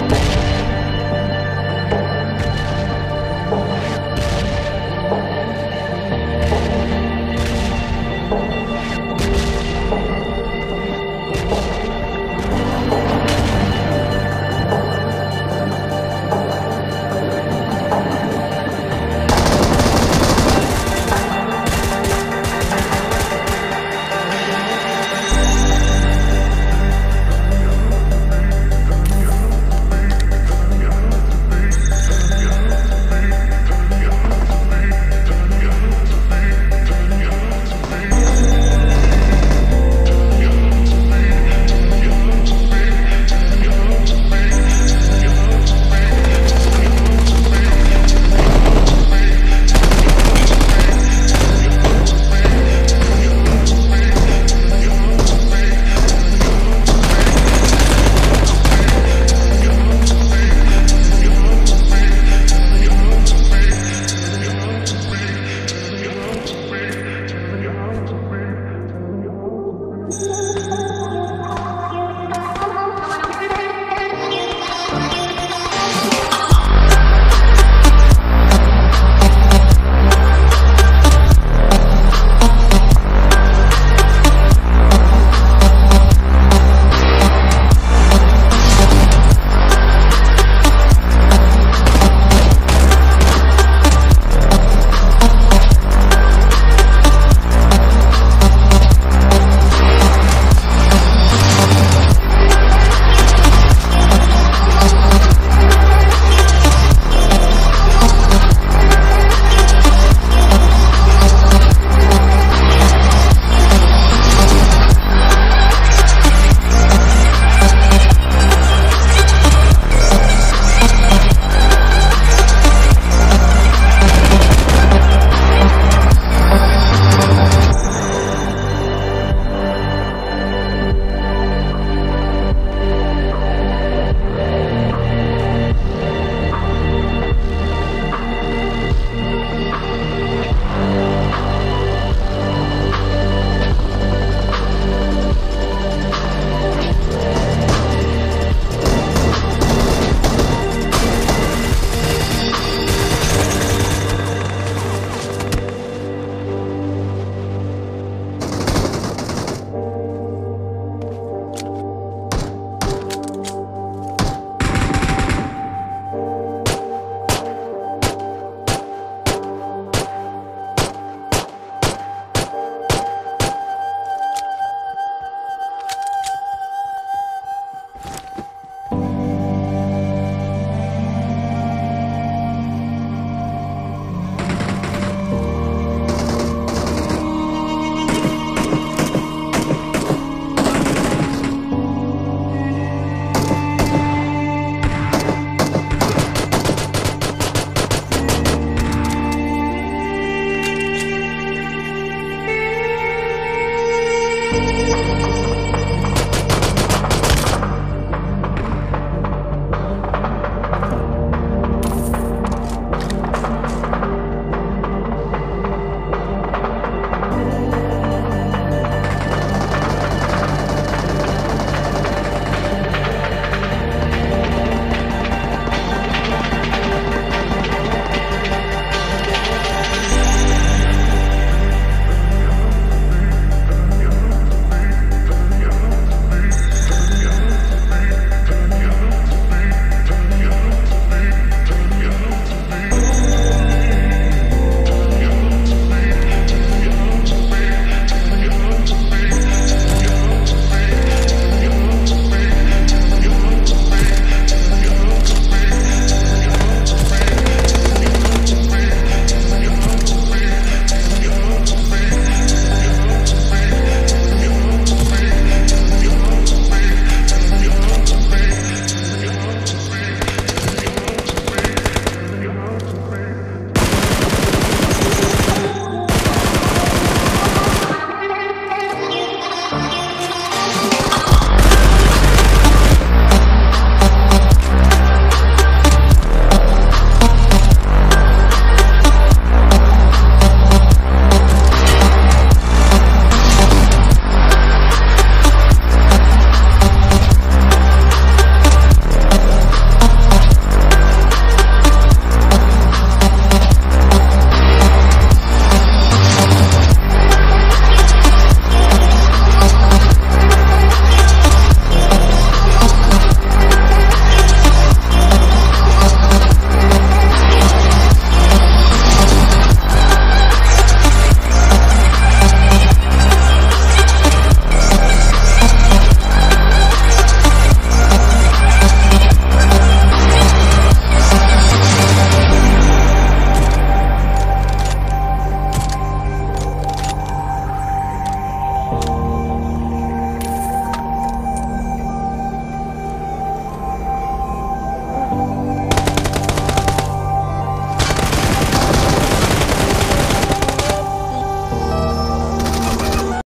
Bye.